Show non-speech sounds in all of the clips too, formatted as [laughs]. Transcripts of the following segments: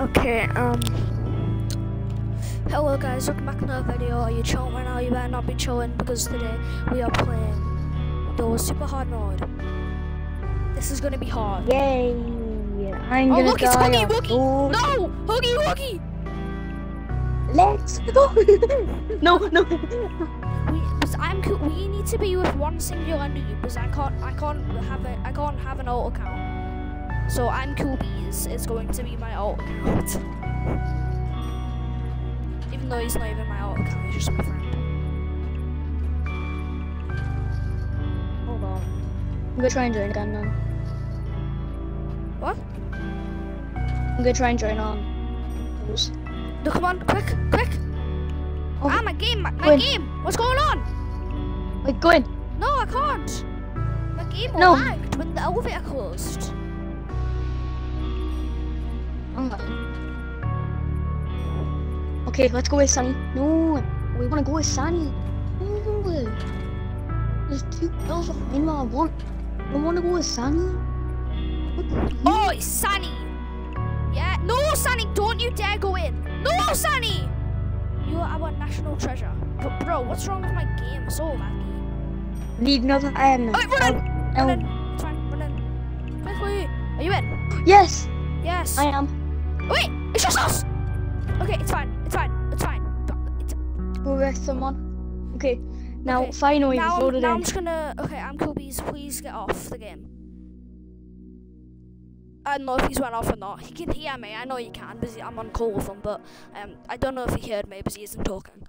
Okay, um. Hello guys, welcome back to another video. Are you chilling right now? You better not be chilling because today we are playing the super hard mode. This is gonna be hard. Yay! I'm oh gonna look, it's on Wuggy! food. No! Huggy Wuggy! Let's go! [laughs] no, no. We, because I'm we need to be with one singular noob because I can't I can't have a I can't have an alt account. So I'm cool bees is going to be my alt account. Even though he's not even my alt account, he's just my friend. Hold on. I'm gonna try and join again now. What? I'm gonna try and join on. No, come on, quick, quick! Oh. Ah, my game, my, my game! What's going on? Wait, go in. No, I can't. My game No. lagged when the elevator closed. Okay, let's go with Sunny. No, we wanna go with Sunny. No. There's two girls me. I want. I wanna go with Sunny. Oh, it's Sunny. Yeah, no, Sunny, don't you dare go in. No, Sunny. You are our national treasure. But bro, what's wrong with my game? It's all laggy. Need another um. Oh, wait, run in, oh, run in. Run in. Quickly. Are you in? Yes, Yes. I am. Wait, it's just us. Okay, it's fine. It's fine. It's fine. But It's, Go with someone. Okay. Now Okay, finally now, we've loaded now in. I'm just gonna. Okay, I'm cool. Bees, please get off the game. I don't know if he's went off or not. He can hear me. I know he can because I'm on call with him. But um, I don't know if he heard me because he isn't talking.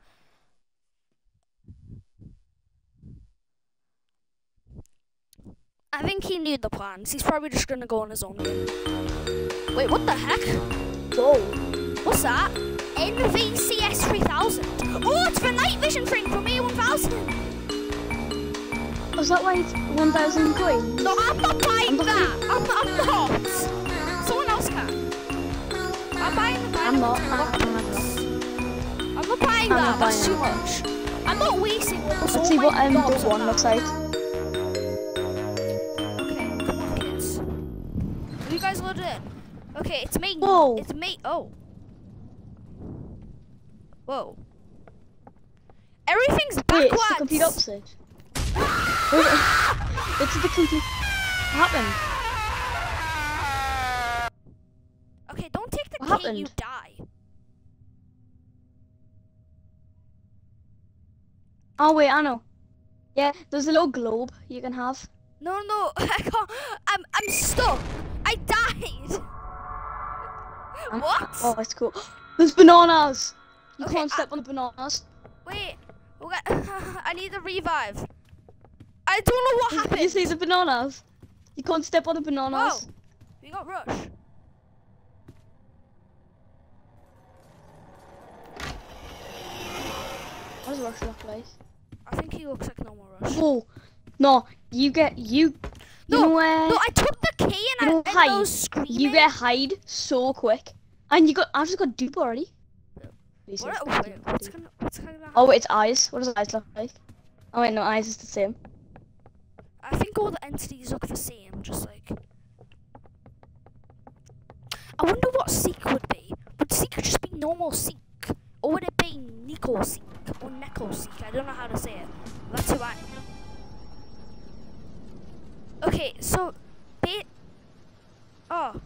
I think he knew the plans. He's probably just gonna go on his own. Wait, what the heck? Whoa. What's that? NVCS 3000. Oh, it's the night vision thing from A1000. Was that like 1,000 coins? No, I'm not buying I'm that. I'm, I'm not. Someone else can. I'm buying the I'm not. I'm not. I'm not buying that. not That's too buying much. I'm not wasting almost Let's all see what um, the on one looks like. Okay, come on, kids. Are you guys loaded in? Okay, it's me. Whoa. It's me. Oh. Whoa. Everything's Wait, backwards. it's the complete opposite. [laughs] It's the complete. What happened? Okay, don't take the What K, you happened? die. Oh wait, I know. Yeah, there's a little globe you can have. No, no, [laughs] I can't. I'm, I'm stuck. I died. What? Oh, that's cool. There's bananas. You Okay, can't I- step on the bananas. Wait, [laughs] I need a revive. I don't know what You- happened. You see the bananas? You can't step on the bananas. Whoa, we got rush. What does Rush look like? I think he looks like normal rush. Whoa. No, you get you. You No, know where No, I took the key and You I don't and hide. you get hide so quick, and you got. I've just got dupe already. What, wait, what's gonna, what's gonna happen? Oh, it's eyes. What does eyes look like? Oh wait, no, eyes is the same. I think all the entities look the same, just like. I wonder what Seek would be. Would Seek just be normal Seek? Or would it be Nico Seek? Or Neko Seek? I don't know how to say it. That's who I Okay, so. Be. Oh.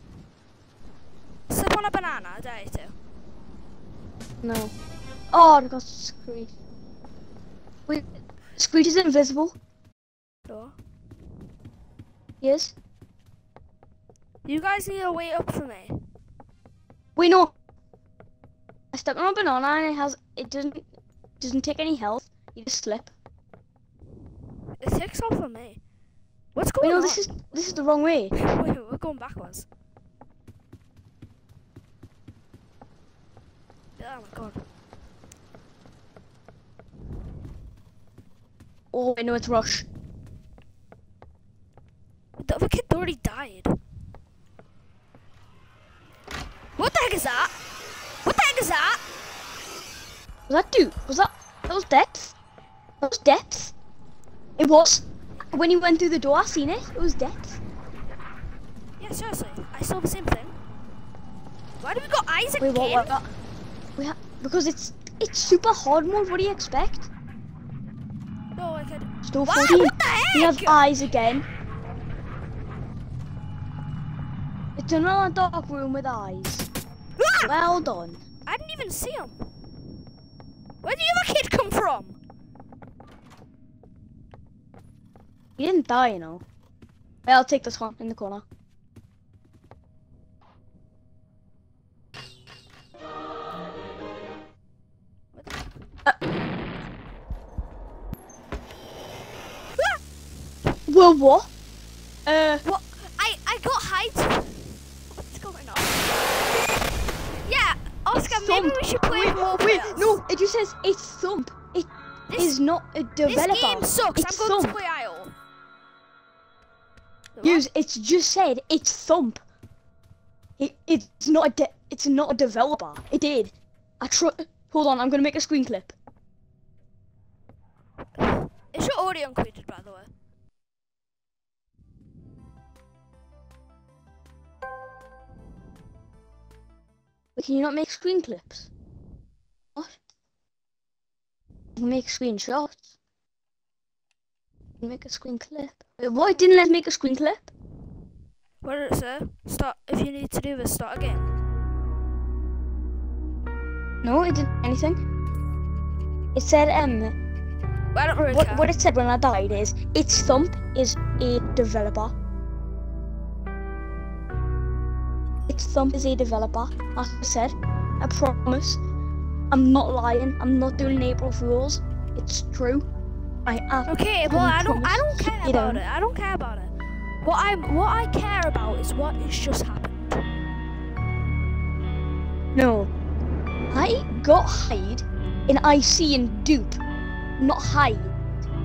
On a banana, I dare you to. No. Oh, I've got Screech. Wait, Screech is invisible. Door. Yes. You guys need to wait up for me. Wait, no. I stepped on a banana and it has. It doesn't. Doesn't take any health. You just slip. It takes off for me. What's Wait, going no, on? this is this is the wrong way. [laughs] Wait, we're going backwards. Oh my god. Oh, I know it's Rush. The other kid already died. What the heck is that? What the heck is that? Was that dude? Was that that was depth? That was depth. It was. When you went through the door, I seen it. It was depth. Yeah, seriously. I saw the same thing. Why do we got Isaac Wait, again? what? what? Because it's it's super hard mode. What do you expect? No, I could. Still Wow, 14. We have eyes again. It's another dark room with eyes. Ah! Well done. I didn't even see him. Where did the other kid come from? You didn't die, you know. Well, I'll take this one in the corner. Well, what? Uh, What? I I got height. What's going on? Yeah, Oscar. Maybe we should play wait, more. wait, players. no, it just says it's thump. It This, is not a developer. this game sucks. It's I'm going thump. to play what? Use it's just said it's thump. It, it's not a de- it's not a developer. It did. I tr- hold on, I'm gonna make a screen clip. Is your audio included, by the way? Can you not make screen clips? What? You can make screenshots. You can make a screen clip. Wait, what? Didn't let make a screen clip? What did it say? Start. If you need to do this, start again. No, it didn't anything. It said um I don't really what care. what it said when I died is its thump is a developer. Thump is a developer. As I said, I promise. I'm not lying. I'm not doing April Fools. It's true. I am. Okay, well I don't I don't care about it. I don't care about it. What I what I care about is what has just happened. No. I got hide in IC and dupe. Not hide.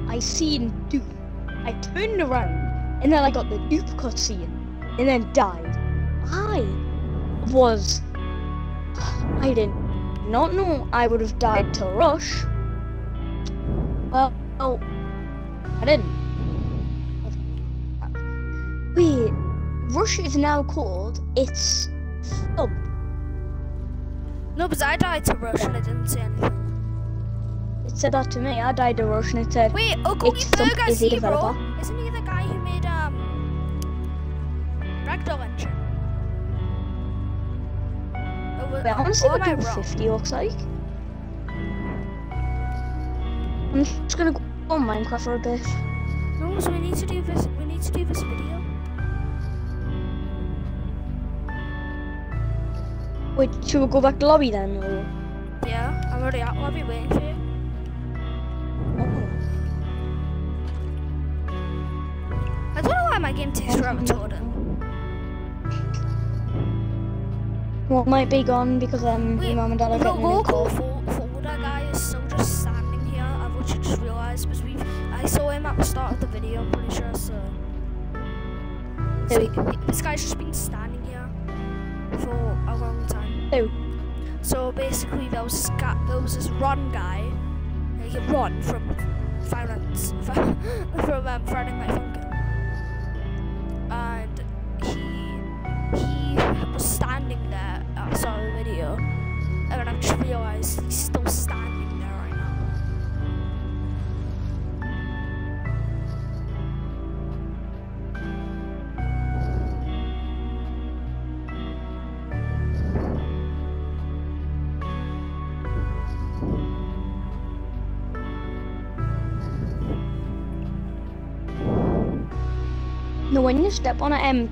I see and dupe. I turned around and then I got the dupe cutscene and then died. I was. I did not know I would have died to Rush. Well, oh, I didn't. Wait, Rush is now called its thump. No, but I died to Rush and I didn't say anything. It said that to me. I died to Rush and it said, Wait, Ugly It's some- Burger is he a Zero. Isn't he the guy who made um Ragdoll Engine? Wait, I want to see what am I Dupe wrong? 50 looks like. I'm just gonna go on Minecraft for a bit. No, so we need to do this. We need to do this video. Wait, should we go back to lobby then? Or... Yeah, I'm already. I'll be waiting for you. Oh. I don't know why my game takes forever to order. What might be gone because um, Wait, mum and dad are the getting a local car. fol- folder guy is still just standing here. I've literally just realised because we I saw him at the start of the video. I'm pretty sure. So, so he- this guy's just been standing here for a long time. Who? So basically, there was there was this Ron guy, like Ron from Finance, [laughs] from um, Friday Night Funkin', Step on a um,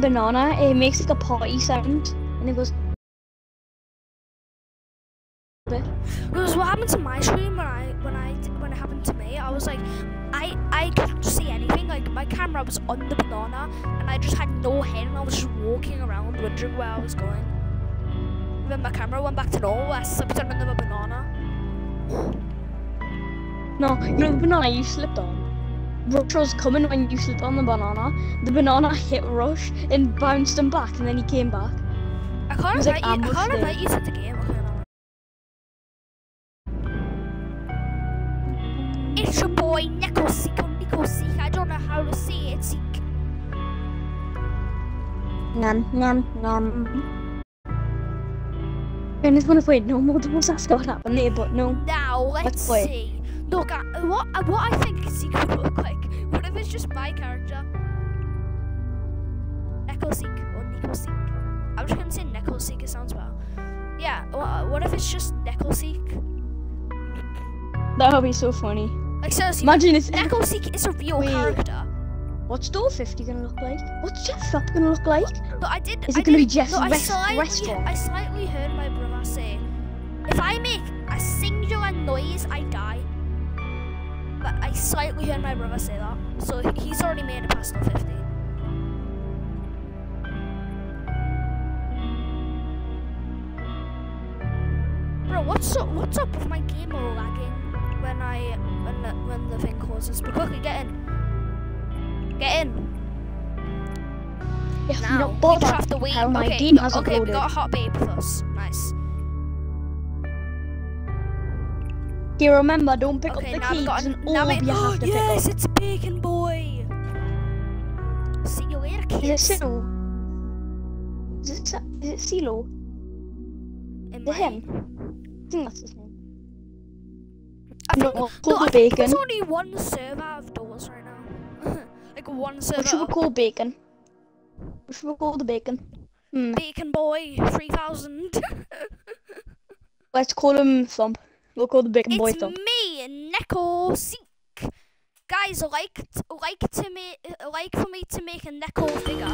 banana, it makes like a party sound, and it goes. Was what happened to my stream when I when I when it happened to me. I was like, I I couldn't see anything. Like my camera was on the banana, and I just had no head, and I was just walking around wondering where I was going. Then my camera went back to normal. I slipped on another banana. No, you know the banana you slipped on. Rush was coming when you slipped on the banana. The banana hit Rush and bounced him back, and then he came back. I can't He's like, invite you. I can't invite you to the game. It's your boy Nico Seek or Nico Seek. I don't know how to say it. Seek. Nom nom nom. And it's gonna play no more doors. That's what happened eh, there, but no. Now let's, Let's play. Look, I, what what I think Seek would look like. What if it's just my character? Echo Seek or Nico Seek? I'm just gonna say Neko Seek. It sounds well. Yeah. What, what if it's just Neko Seek? That would be so funny. Like seriously, Imagine it's Neko Seek is a real Wait. character. What's door 50 gonna look like? What's Jeff Shop gonna look like? But I did. Is I it gonna be did- Jeff's no, I slightly? I slightly heard my brother say, if I make a singular noise, I die. But I slightly heard my brother say that, so he's already made it past the fifty. Bro, what's up? What's up with my game lagging when I when the, when the thing closes? But quickly, get in. Get in. If Now, you don't bother, have to wait. how my okay, game okay, we got a hot babe with us. Nice. Okay, remember, don't pick Okay, up the keys got an, all you have to yes, pick it's Bacon Boy. See you later, up. Is it kids. Silo? Is it, is it In The him? I think that's his name. I No, think, call no, I the think bacon. there's only one server of doors right now. [laughs] like one server. What should we up. call bacon? What should we call the bacon? Hmm. Bacon Boy 3000. [laughs] Let's call him Thump. We'll call the bacon boy it's me, Neko Seek. Guys, like like to make like for me to make a Neko figure.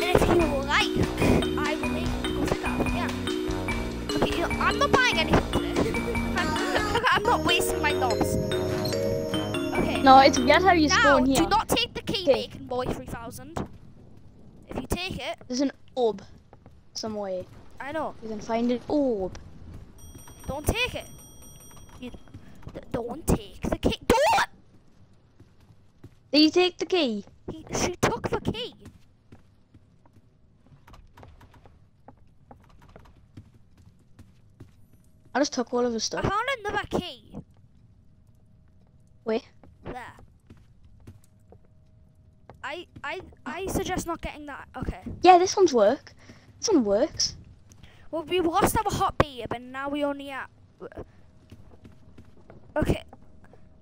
And if you like, I will make a Neko figure. Yeah. Okay, you know, I'm not buying anything. I'm, [laughs] I'm not wasting my knobs. Okay. No, it's weird how you now, spawn here. do not take the key. Bacon Boy 3000. If you take it, There's an orb somewhere. I know. You can find an orb. Don't take it. You don't take the key. Don't. Did you take the key? He, she took the key. I just took all of his stuff. I found another key. Where? There. I I I suggest not getting that. Okay. Yeah, this one's work. This one works. Well, we lost our hot babe, and now we only have. Okay.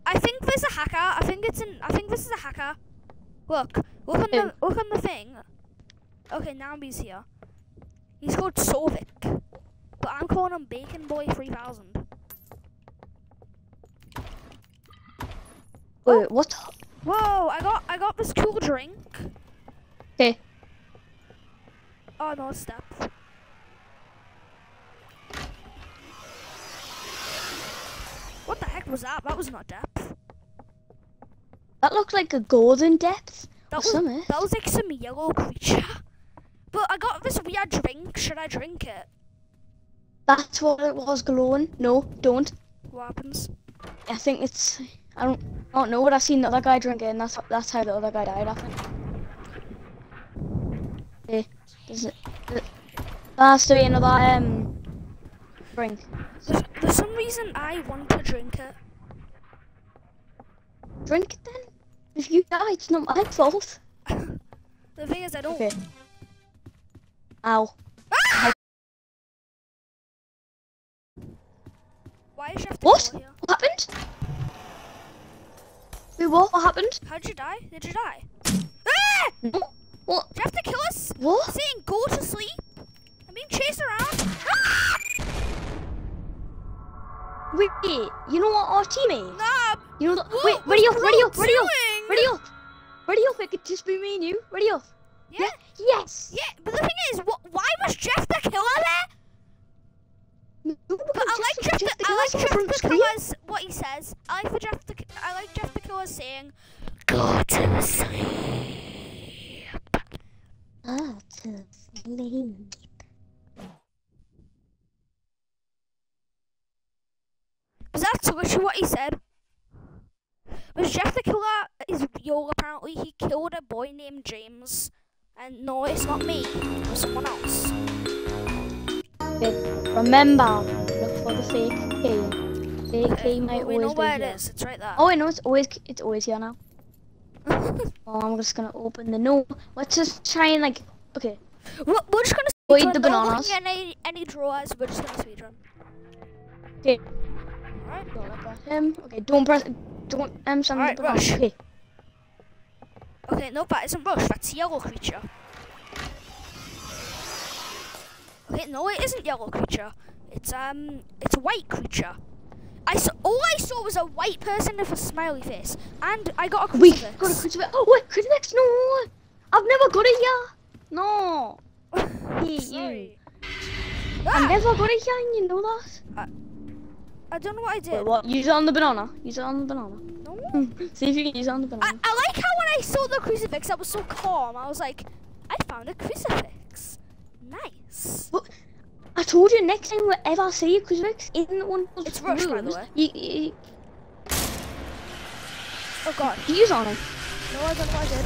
I think there's a hacker. I think it's an. I think this is a hacker. Look, look on the look on the thing. Okay, now he's here. He's called Sovic, but I'm calling him Bacon Boy 3000. Wait, oh. what? Whoa! I got I got this cool drink. Okay. Oh no, it's What the heck was that? That was not depth. That looked like a golden depth. That was something. that was like some yellow creature. But I got this weird drink. Should I drink it? That's what it was glowing. No, don't. What happens? I think it's. I don't. I don't know, but I seen the other guy drink it, and that's that's how the other guy died. I think. Yeah. There's it. There has to be another um. Drink. Some reason I want to drink it. Drink it then. If you die, it's not my fault. [laughs] the thing is, I don't. Okay. Ow. Why is you have to What? What happened? Wait, what? What happened? How did you die? Did you die? Ah! No. What? Do you have to kill us? What? Saying go to sleep? I'm being chased around. Ah! Wait, you know what? Our teammate. Nah, You know the. what Wait, ready up, ready Bro ready doing? ready up, ready up. It could just be me and you. Ready up. Yeah, Yes. yeah. But the thing is, wh- why was Jeff the killer there? No, But I like Jeff. just The, I like Jeff the killer's what he says. I like for Jeff the. I like Jeff the killer saying, "Go to sleep." Ah, to sleep. Was that literally what he said? Was Jeff the killer is real? Apparently, he killed a boy named James. And no, it's not me. It's someone else. Remember, look for the fake key. Fake key might well, we always know be where it here. is. It's right there. Oh, I know it's always it's always here now. [laughs] Oh, I'm just gonna open the no. Let's just try and like. Okay, We're, we're just gonna Go eat the bananas. any any drawers. We're just gonna speedrun. Okay. Alright. Go like that. Okay, don't press, don't, um, send Alright, rush. Okay. Okay, no, that isn't Rush. That's a Yellow Creature. Okay, no, it isn't Yellow Creature. It's um, it's a White Creature. I saw, all I saw was a white person with a smiley face, and I got a We got a crucifix. Oh, wait, crucifix, no! I've never got it here. No. [laughs] Hey, you. I Ah, never got it here, and you know that. I don't know what I did. Wait, what? Use it on the banana. Use it on the banana. No. [laughs] See if you can use it on the banana. I like how when I saw the crucifix, I was so calm. I was like, I found a crucifix. Nice. I told you next time we ever see a crucifix in one of those It's Rush, by the way. You, you, Oh god. use on it. No, I don't know what I did.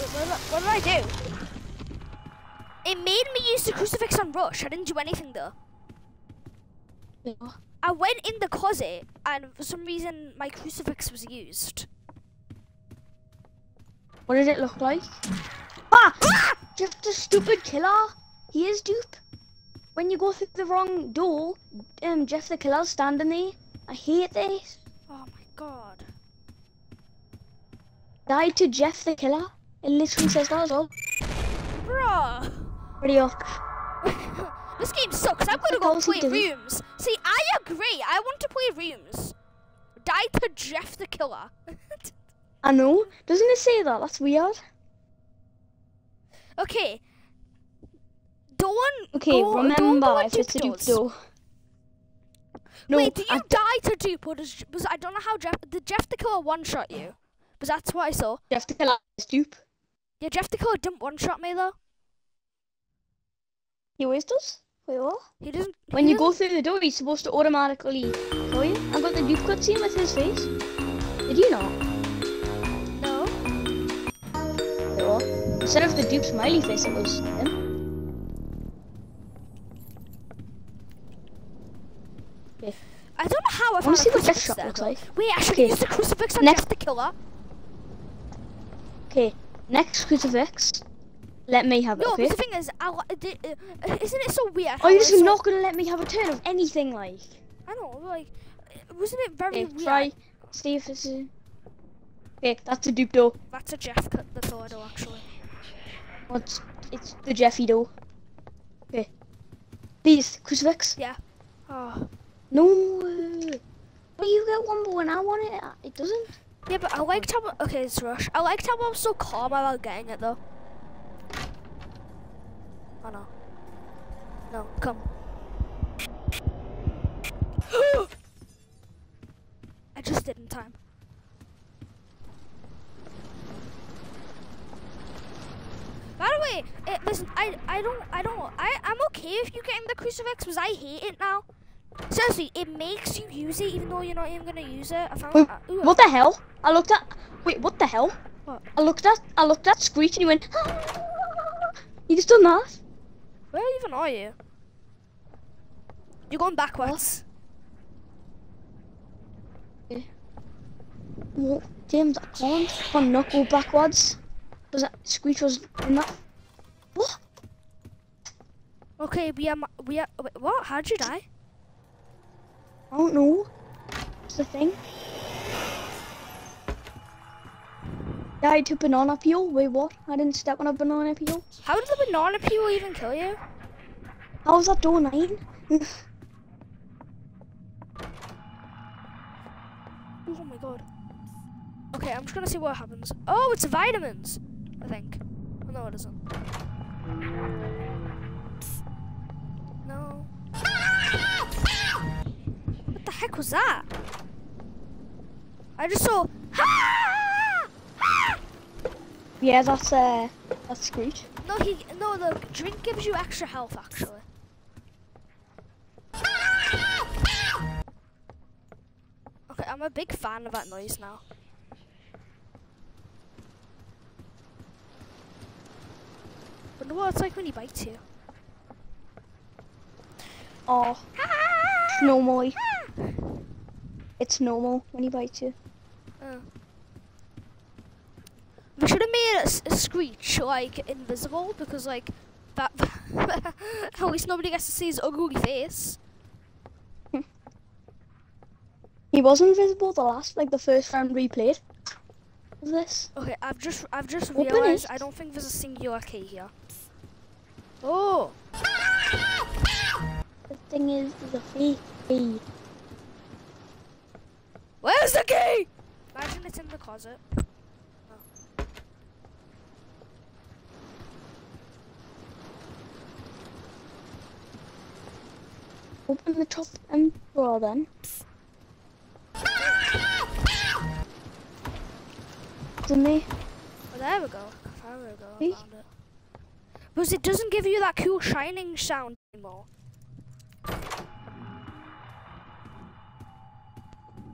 What, did I, what did I do? It made me use the crucifix on Rush. I didn't do anything though. I went in the closet and for some reason my crucifix was used. What did it look like? Ah! Jeff the stupid killer. He is dupe. When you go through the wrong door, um, Jeff the killer's standing there. I hate this. Oh my god. Die to Jeff the killer. It literally says that as well. Bruh. Pretty off. [laughs] this game sucks. I'm gonna go play rooms. See, I agree. I want to play rooms. Die to Jeff the Killer. I know. Doesn't it say that? That's weird. okay. Don't Okay, go, don't remember on if it's a dupe though. No, Wait, do you I- die to dupe or does, was I don't know how Jeff did Jeff the Killer one shot you? But that's what I saw. Jeff the killer is dupe. Yeah, Jeff the Killer didn't one shot me though. He always does. Wait, what? He doesn't. he When you go doesn't- through the door, he's supposed to automatically kill you. I got the dupe cutscene with his face. Did you not? No. Wait, what? Instead of the dupe smiley face, it was him. I don't know how I wanna found a see what Jeff crucifix shot looks like. Wait, I should Okay. use the crucifix on Next- Jeff the Killer. Okay, next crucifix. Let me have it, No, okay? but the thing is, I, uh, [laughs] isn't it so weird? Oh, how you're just not gonna let me have a turn of anything, like. I know, like, wasn't it very weird? try. See if this is. Okay, that's a dupe though. That's a Jeff cut the Killer though, actually. What's it's the Jeffy though. Okay. These crucifix. Yeah. Oh. No. uh, But you get one, but when I want it, uh, it doesn't. Yeah, but I liked how. Okay, it's Rush. I liked how I was so calm about getting it though. Oh no. No, come. [gasps] I just did in time. By the way, eh, listen, I, I don't, I don't, I, I'm okay if you getting the crucifix because I hate it now. Seriously, it makes you use it even though you're not even gonna use it. I found. Wait, uh, ooh, I What the hell? I looked at. Wait, what the hell? What? I looked at. I looked at Screech and he went. [gasps] You just done that? Where even are you? You're going backwards. Well, James, I can't. I cannot go backwards. Does that Screech was in that? What? Okay, we are. We are. Wait, what? How'd you die? I don't know. What's the thing? Died to banana peel. Wait, what? I didn't step on a banana peel. How did the banana peel even kill you? How was that door nine? [laughs] Oh my god. Okay, I'm just gonna see what happens. Oh, it's vitamins. I think. Oh, no, it isn't. No. What the heck was that? I just saw. [laughs] Ah! Yeah, that's uh, that's Screech. No, he no. The drink gives you extra health, actually. Okay, I'm a big fan of that noise now. Wonder what it's like when he bites you. Oh, it's normal. It's normal when he bites you. Oh. We should have made a Screech like invisible because like that [laughs] at least nobody gets to see his ugly face. He was invisible the last, like the first round we played. This. Okay, I've just I've just Open realized it. I don't think there's a singular key here. Oh, The thing is, there's a fake key. where's the key? Imagine it's in the closet. Open the top and drawer then. Isn't me? Oh, there we go. There we go. I found it. Because it doesn't give you that cool shining sound anymore.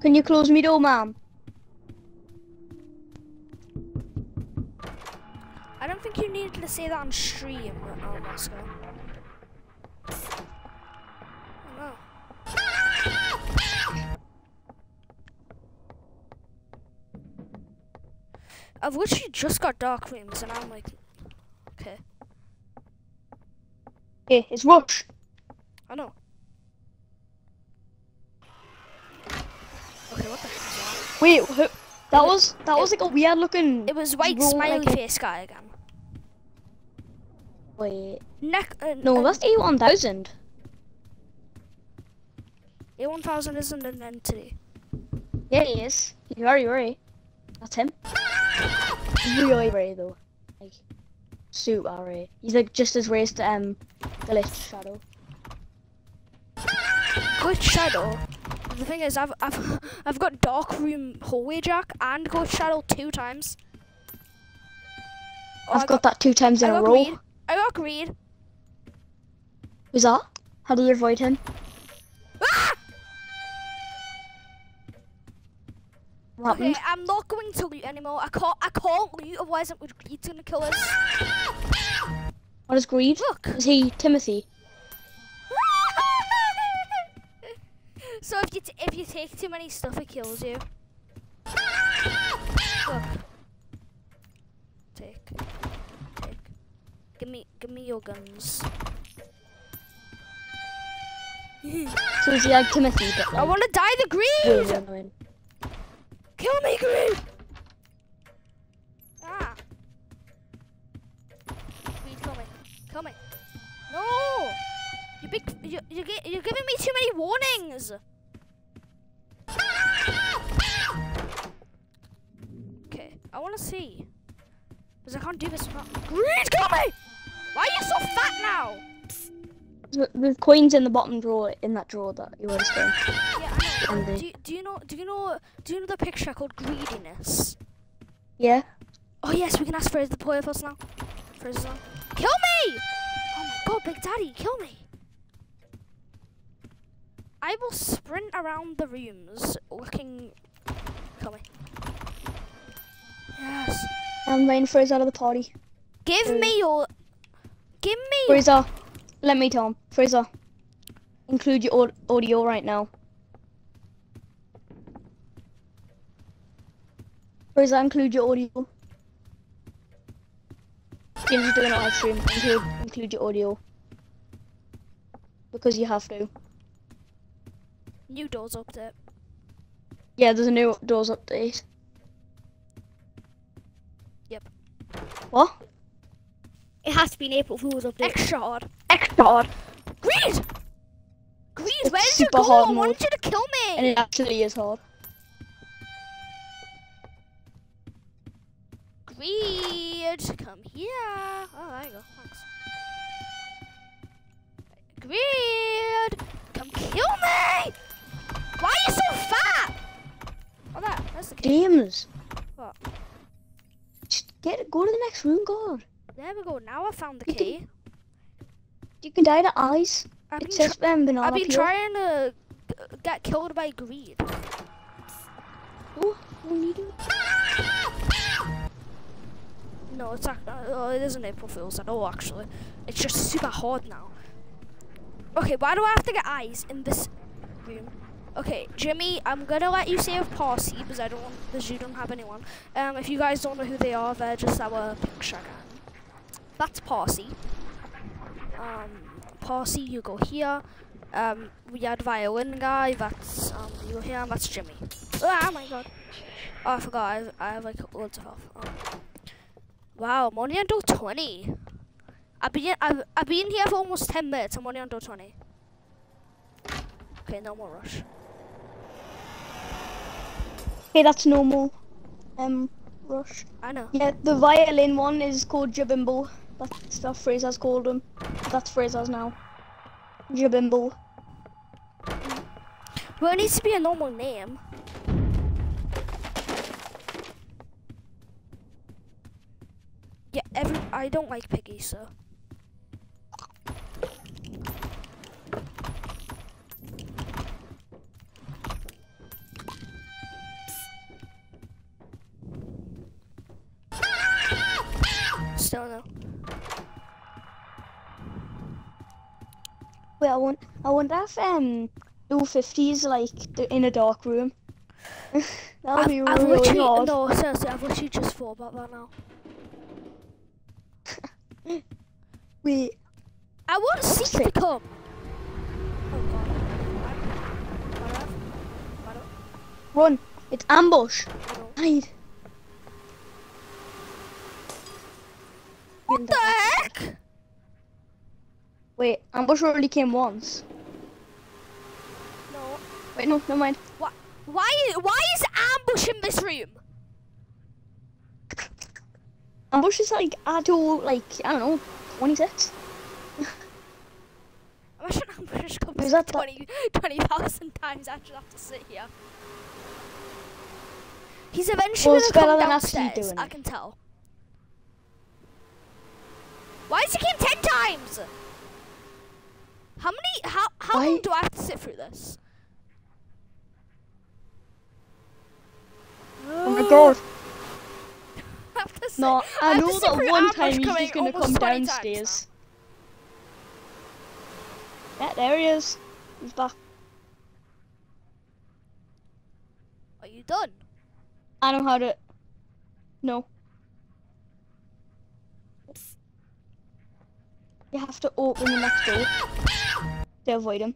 Can you close me door, ma'am? I don't think you needed to say that on stream, uh, Oscar. I've literally just got dark rooms and I'm like, okay, Okay, it's Rush. I know. Okay, what the heck is that? Wait, who, that was that was like a weird looking. It was white roll, smiley like- face guy again. Wait, Neck. Uh, no, uh, that's A one thousand. A1000 isn't an entity. Yeah, he is. He's very rare. That's him. He's Really rare though. Like super rare. He's like just as rare as the um the glitch shadow. Glitch Shadow. The thing is, I've I've [laughs] I've got Dark Room Hallway Jack and Glitch Shadow two times. Oh, I've I got, that two times in a row. Greed. I got Greed. Who's that? How do you avoid him? What Okay, happened? I'm not going to loot anymore. I can't I can't loot, otherwise it would Greed's gonna kill us. What is greed? Look. Is he Timothy? [laughs] so if you t- if you take too many stuff, it kills you. Look. Take. Take. Give me give me your guns. So is he like Timothy? But I want to die the greed. Annoying. Kill me, greed. Ah. Greed, kill me. Kill me. No. You big, you, you, you're giving me too many warnings. Okay, I want to see. Because I can't do this without. Greed, kill me. Why are you so fat now? The, the coins in the bottom drawer in that drawer that you always found. Yeah, I know. And Do you, do you know? Do you know? Do you know the picture called greediness? Yeah. Oh yes, we can ask for the first now. First now. Kill me! Oh my god, Big Daddy, kill me! I will sprint around the rooms looking. Kill me. Yes. I'm waiting for us out of the party. Give Mm. me your. Give me. Fraser, let me tell him. Fraser, include your audio right now. Fraser, include your audio. James is doing a live stream. Include, include your audio. Because you have to. New doors update. Yeah, there's a new doors update. Yep. What? It has to be an April Fool's update. Extra hard. Extra hard. Greed! Greed, It's where did you super go? I wanted you to kill me! And it actually is hard. Greed, come here. Oh, there you go. Thanks. Greed, come kill me. Why are you so fat? Oh, that. That's the key. James. What? Just get go to the next room, God. There we go. Now I found the You can- key. You can die to eyes. I've It been, says um, banana I've been peel. trying to get killed by greed. Oh, you do? No, it's not. It isn't April Fool's at all. Actually, it's just super hard now. Okay, why do I have to get eyes in this room? Okay, Jimmy, I'm gonna let you save Parsi because I don't want because you don't have anyone. Um, if you guys don't know who they are, they're just our picture gang. That's Parsi. Um, Parsi, you go here. Um, we had violin guy. That's um, you go here. And that's Jimmy. Oh my god. Oh, I forgot. I have, I have like loads of health. Um, wow, I'm only on door 20. I've been I've, I've been here for almost 10 minutes. I'm only on door 20. Okay, no more rush. Okay, that's normal. Um, rush. I know. Yeah, the violin one is called Jabimble. That's what Fraser's called him. That's Fraser's now. Jabimble. Well, it needs to be a normal name. Every I don't like Piggy, so. Still no. Wait, I want. I wonder if um, do fifties like in a dark room. [laughs] That'll I've, be I've really hard. no seriously, I've literally just thought about that now. Wait, I want Seek to come. Oh god. What up? What up? run! It's ambush. Hide. What the heck? Wait, ambush already came once. No. Wait, no, never mind. Why? Why? Why is ambush in this room? Ambush is like I do like I don't know, twenty six. [laughs] Imagine ambush comes Is that the- 20 20,000 times. I just have to sit here. He's eventually Well, gonna come better than actually downstairs. I can tell. Why does he keep ten times? How many? How how long do I have to sit through this? Oh my god. I have to sit- No, I to know that one time he's just gonna come almost 20 times downstairs. Yeah, there he is. He's back. Are you done? I know how to. No. You have to open the next door [laughs] to avoid him.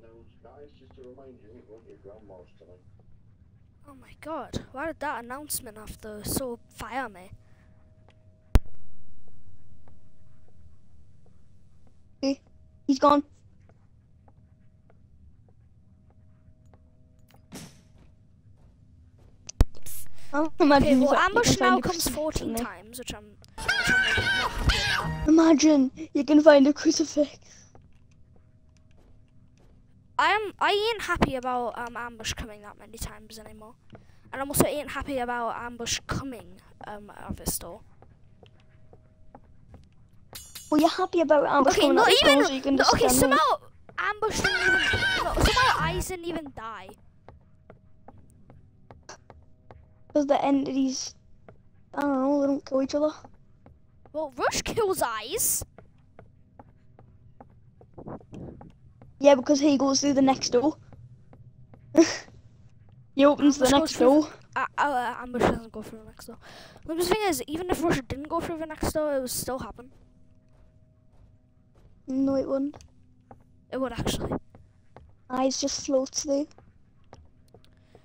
Now, guys, just to remind you, it won't your grandma's tonight. Oh my god! Why did that announcement have to so fire me? He's gone. Oh, Okay, well, ambush now comes 14 times, which I'm, which I'm like, not happy about. Imagine you can find a crucifix. I am, I ain't happy about um, ambush coming that many times anymore, and I'm also ain't happy about ambush coming um, out of this store. Well, you're happy about ambush Okay, coming not out the store even. so you can just okay, somehow ambush didn't even. No, somehow eyes didn't even die. Because the entities, I don't know, they don't kill each other. Well, Rush kills eyes. Yeah, because he goes through the next door. He opens the next door. Uh, uh, ambush doesn't go through the next door. The thing is, even if Rush didn't go through the next door, it would still happen. No, it wouldn't. It would actually. Eyes just floats there.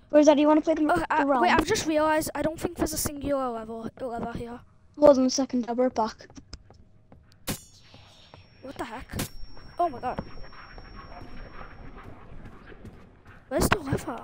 Where's that? Do you want to play the, the uh, round? wait, I've just realised I don't think there's a singular level lever here. Hold on a second, I'll be back. What the heck? Oh my god. Where's the lever?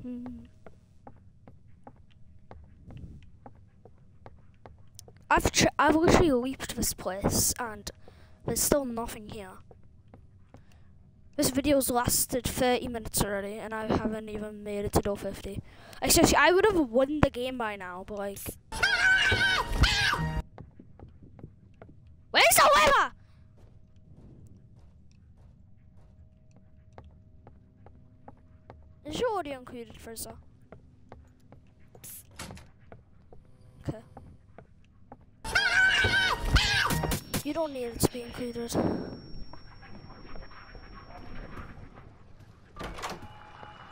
Hmm. I've tr- I've literally leaped this place and there's still nothing here. This video's lasted 30 minutes already and I haven't even made it to door 50. Like seriously, I would have won the game by now, but like... [laughs] Where's the weather? Is your audio included, Frizzer? Okay. You don't need it to be included.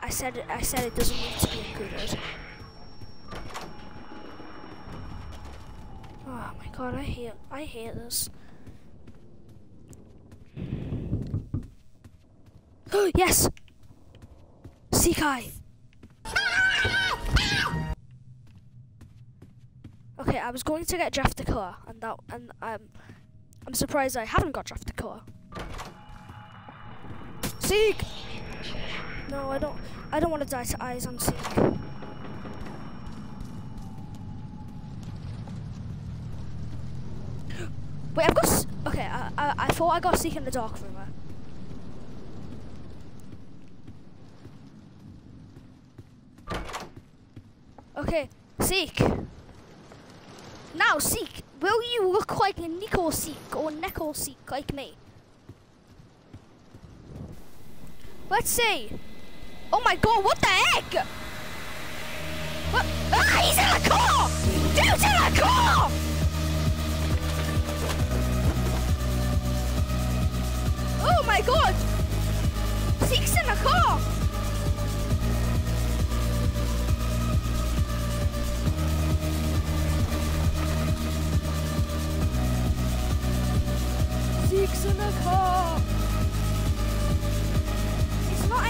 I said it. I said it doesn't need to be included. Oh my god, I hate. I hate this. [gasps] yes. Sekai. Okay, I was going to get Drafticoa, and that, and um, I'm surprised I haven't got Drafticoa. Seek. No, I don't. I don't want to die to eyes on Seek. Wait, I've got. Okay, I, I I thought I got Seek in the dark room. Okay, Seek. Now, Seek, will you look like a Nico Seek or Neko Seek like me? Let's see. Oh my god, what the heck? What? Ah, he's in the car! Dude's in the car! Oh my god! Seek's in the car! Seek's in the car! It's not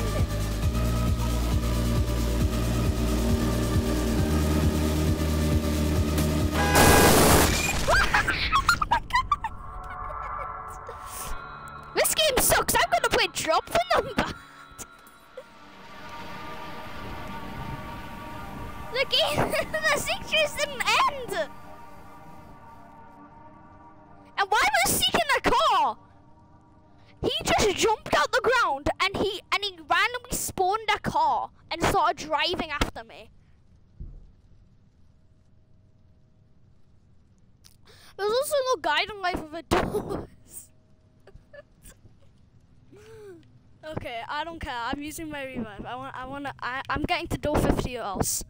care. I'm using my revive. I want. I want to. I. I'm getting to door 50 or else.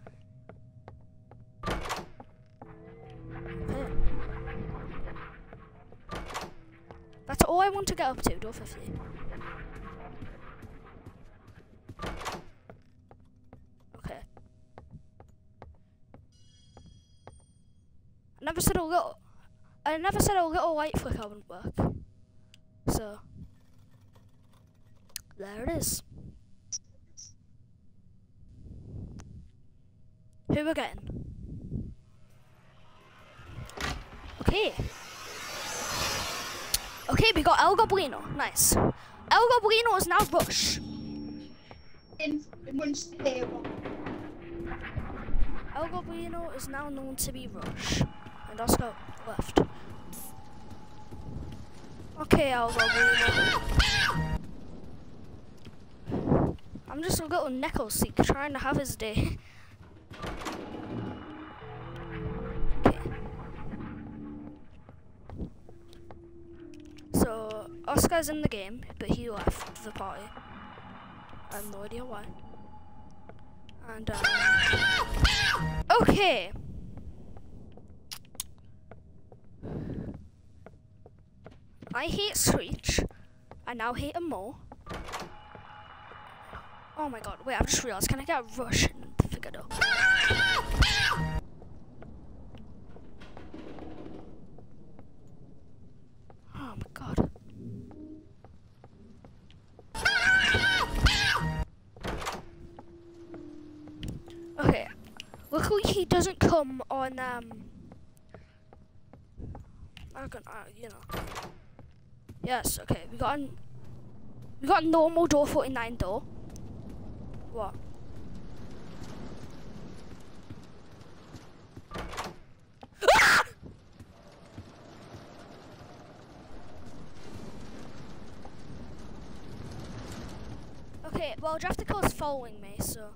That's all I want to get up to, door 50. Okay. I never said a little I never said a little light flicker wouldn't work. So there it is. Who we're getting? Okay. Okay, we got El Goblino. Nice. El Goblino is now Rush. In. El Goblino is now known to be Rush. And Oscar left. Okay, El Goblino. I'm just a little Neko seek trying to have his day. So, Oscar's in the game, but he left the party. I have no idea why. And, um, Okay. I hate Screech. I now hate him more. Oh my god, wait, I've just realized. Can I get a Russian in Figaro? Oh my god. Okay. Luckily he doesn't come on um I can uh, you know. Yes, okay. We got an we got a normal door 49 door. What? Ah! Okay, well Draftico's following me, so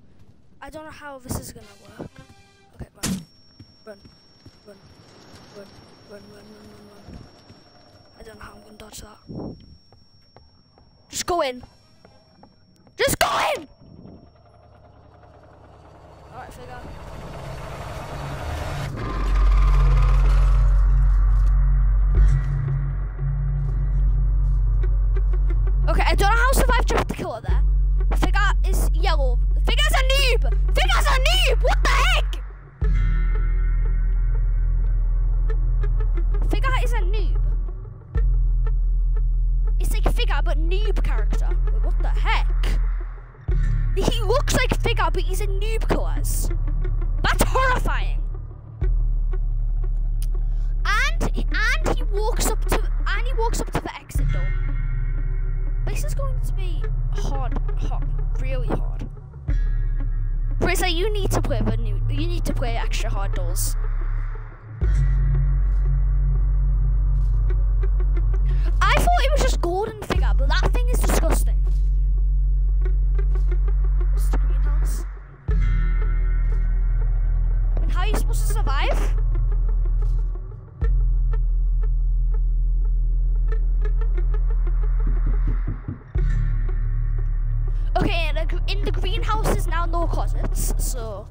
I don't know how this is gonna work. Okay. Run. Run. Run. Run, run, run, run, run. I don't know how I'm gonna dodge that. Just go in. Just go in! Alright, figure. Okay, I don't know how noob! Figure's a noob! What the heck? Figure is a noob. It's like Figure, but noob character. Wait, what the heck? He looks like Figure, but he's a noob class. That's horrifying. And and he walks up to and he walks up to the exit door. This is going to be hard, hard, really hard. Brisa, you need to play the new. You need to play extra hard doors. I thought it was just golden figure, but that thing is disgusting. What's the greenhouse? And how are you supposed to survive? The, greenhouse is now no closets, so.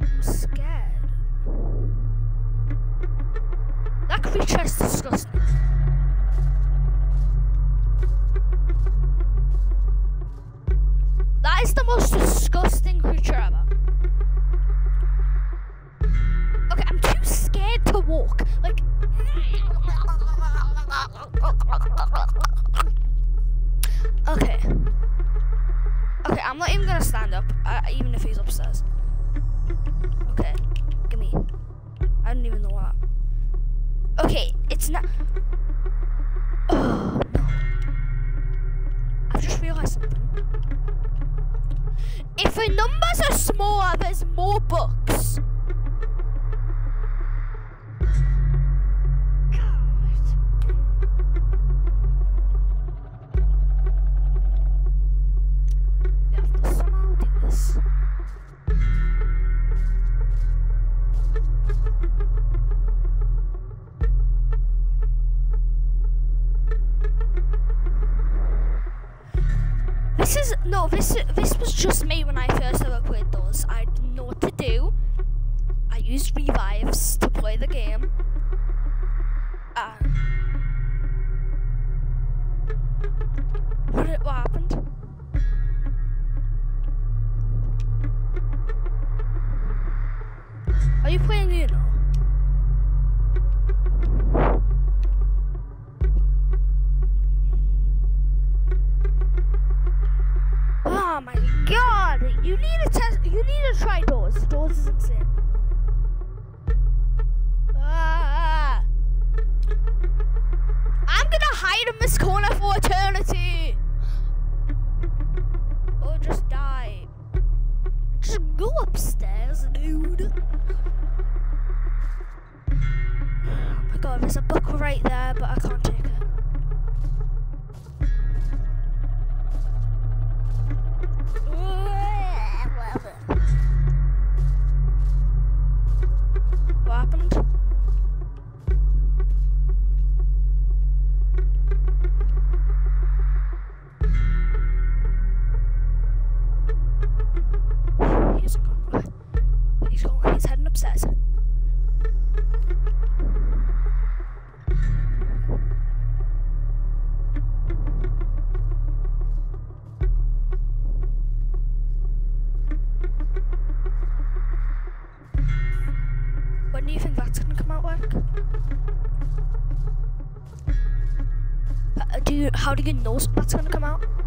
I'm scared. That creature is disgusting. That is the most disgusting creature ever. To walk. Like. Okay. Okay, I'm not even gonna stand up, uh, even if he's upstairs. Okay, give me. I don't even know what. Okay, it's not. Oh, [sighs] no. I've just realised something. If the numbers are smaller, there's more books. Book right there, but I can't take know that's gonna come out?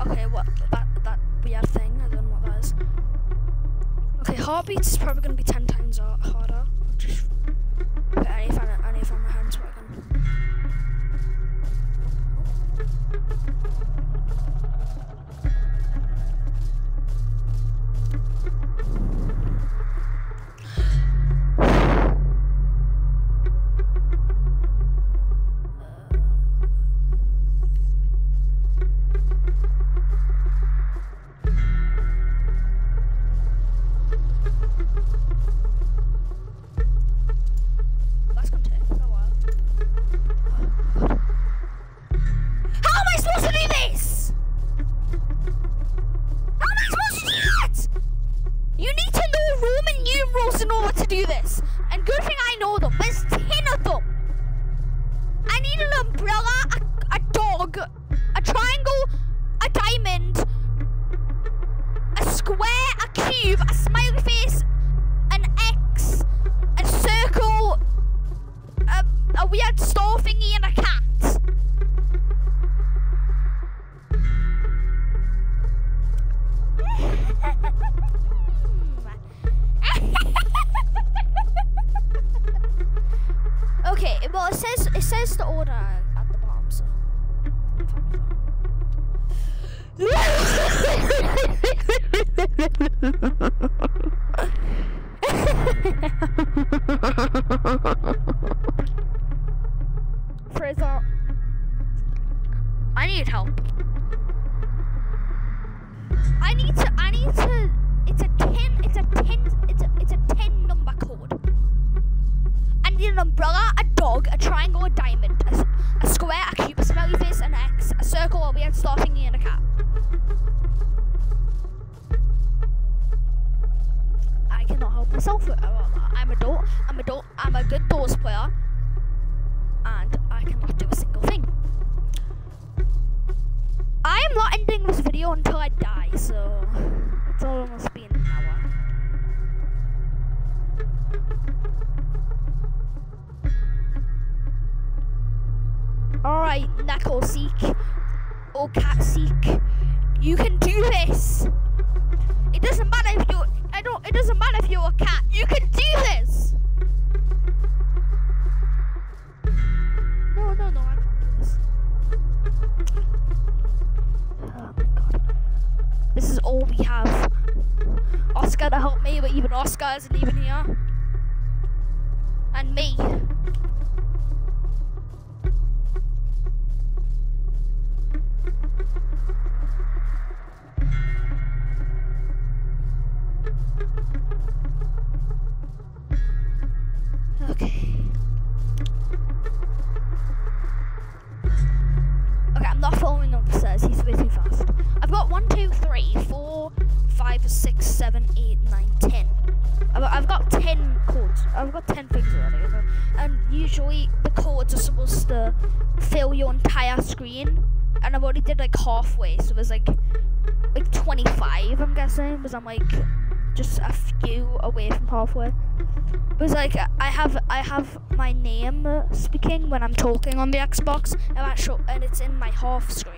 Okay, what that that weird thing? I don't know what that is. Okay, heartbeats is probably gonna be ten times harder. Fraser, I need help. I need to. I need to. It's a ten. It's a ten. It's a. It's a ten number code. I need an umbrella, a dog, a triangle, a diamond, a square, a cube, a smelly face, an X, a circle, a weird star thingy, and a cat. I cannot help myself. I'm adult. I'm adult. I'm a good Doors player, and I cannot do a single thing. I am not ending this video until I die, so it's almost been an hour. Alright, Knuckle Seek. Or Cat Seek. You can do this! It doesn't matter if you're I don't it doesn't matter if you're a cat, you can do this! All we have. Oscar to help me, but even Oscar isn't even here. And me. One, two, three, four, five, six, seven, eight, nine, ten. I've, got ten codes. I've got ten things already. And usually the codes are supposed to fill your entire screen. And I've already did like halfway, so there's like like 25. I'm guessing because I'm like just a few away from halfway. was like I have I have my name speaking when I'm talking on the Xbox, and that show, and it's in my half screen.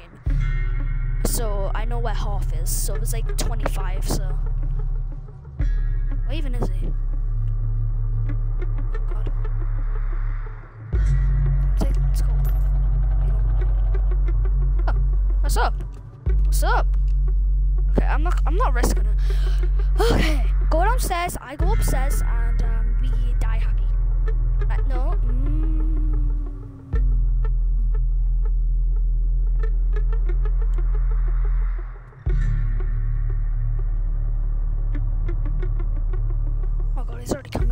So I know where half is. So it was like 25. So what even is he? Oh, what's up? What's up? Okay, I'm not. I'm not risking it. Okay, go downstairs. I go upstairs, and um, we die happy. Uh, no. He's already coming.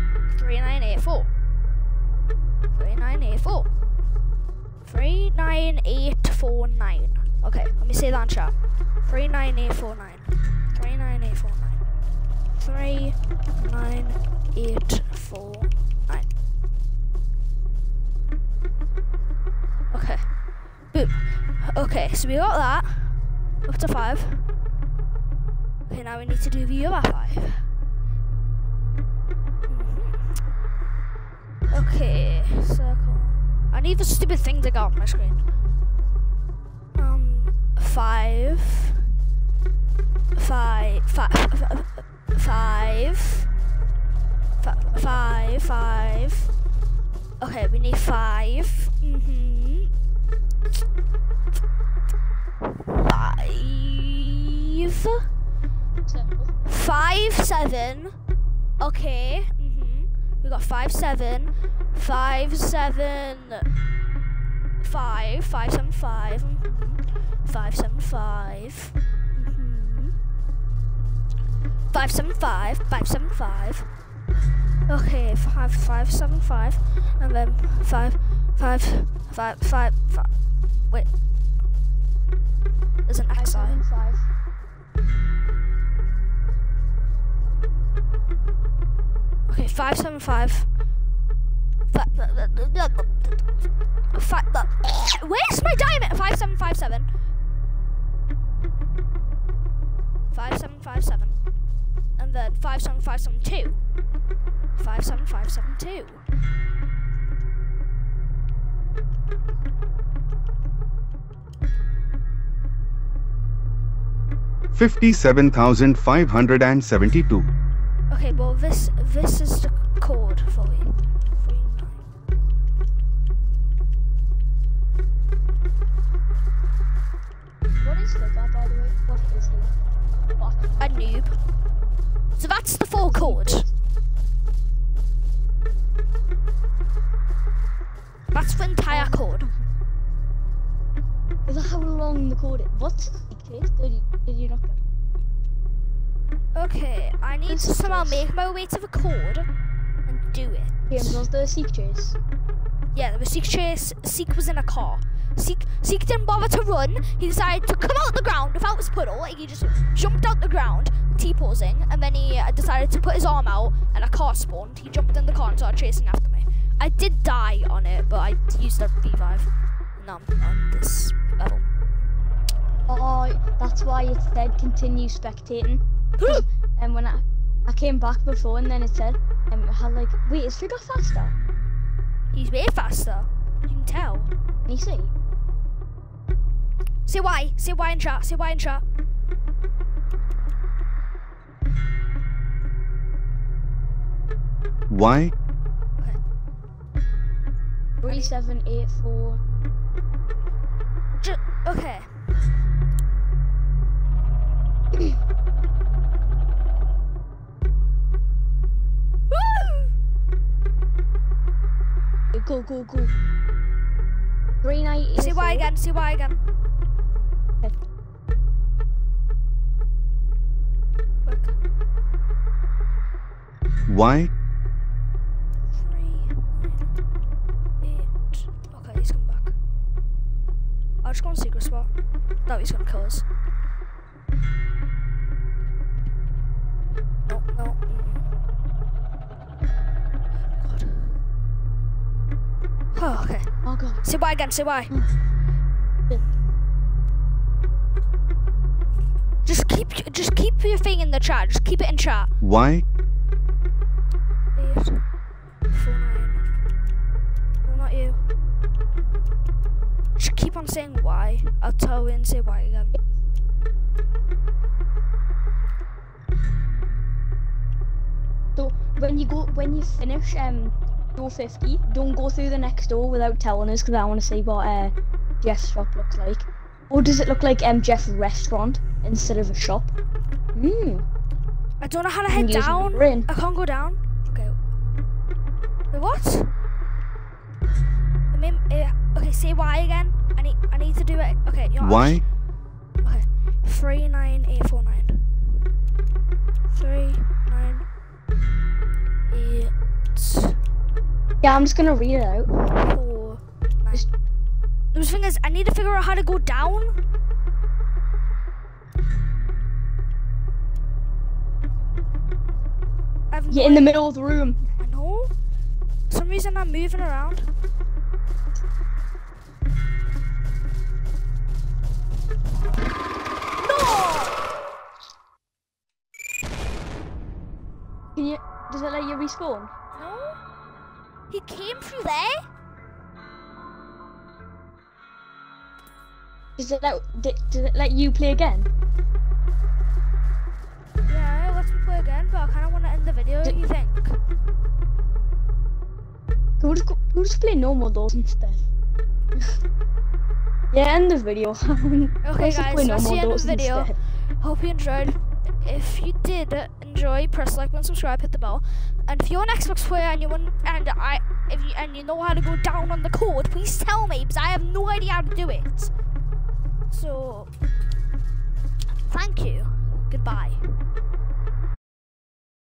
3984. 39849. Okay, let me say that in chat. 39849. 39849. 39849. Okay. Boom. Okay, so we got that. Up to five. Okay, now we need to do the other five. Okay, circle. I need the stupid thing to go on my screen. Um, five. Five. Five. Five. Fi- Five. Five. Okay, we need five. Mm-hmm. Five. Circle. Five, seven. Okay. We got five, seven. Five, seven. Five. Five, seven, five. Five, seven, five. Mm-hmm. Five, seven, five. Five, seven, five. Okay, five, five, seven, five, and then five, five, five, five, five. Wait, there's an X sign. 575. Five, where's my diamond? 5757. 5757. And then 57572. 57572. Fifty-seven thousand five hundred and seventy-two. Okay, well this this is the code for you. What is Hoover, by the way? What is he? What? A noob. So that's the four code. That's the entire um, chord. Is that how long the chord is? Case? Did you, did you not get? Okay, I need This to somehow make my way to the code and do it. James, was there a seek chase? Yeah, the Seek chase. Seek was in a car. Seek, Seek didn't bother to run. He decided to come out the ground without his puddle. He just jumped out the ground, T-posing, and then he uh, decided to put his arm out, and a car spawned. He jumped in the car and started chasing after me. I did die on it, but I used a V5. No, on this level. Oh, that's why it said continue spectating. [laughs] and when I, I came back before, and then it said, um, I had like, wait, is Figure faster? He's way faster. You can tell. Can you see? Say why. Say why in chat. Say why in chat. Why? Three seven eight four. Ju- okay. Go go go. Three nine eight. See why again. see why again. Okay. Why? Three, nine, eight. Okay, he's come back. I'll just go on secret spot. No, he's gonna kill us. No, no. Oh, okay. Oh god. Say why again, say why. Yeah. Just keep just keep your thing in the chat. Just keep it in chat. Why? Eight, four, nine. No, not you. Just keep on saying why. I'll tell you and say why again. So when you go when you finish um door fifty, don't go through the next door without telling us because I want to see what uh Jeff's shop looks like. Or does it look like um Jeff's restaurant instead of a shop? Hmm. I don't know how to I'm head down. I can't go down. Okay. Wait, what? I mean, uh, okay, say why again. I need, I need to do it. Okay, you know, Why? Okay, three nine eight four nine. Three nine eight Yeah, I'm just gonna read it out. four nine. The thing is, I need to figure out how to go down. I have You're in the middle of the room. I know. For some reason I'm moving around. No! Can you? Does it let you respawn? No? He came through there? Does it let? d- Does it let you play again? Yeah, let's play again, but I kind of want to end the video. What do you think? Can we just, go, can we just play normal doors instead? [laughs] yeah, end the video. [laughs] Okay, Let's just guys, play that's the end of the video. instead. Hope you enjoyed. If you did enjoy, press like and subscribe, hit the bell. And if you're an Xbox player and you want, and I, if you and you know how to go down on the code, please tell me because I have no idea how to do it. So, thank you. Goodbye.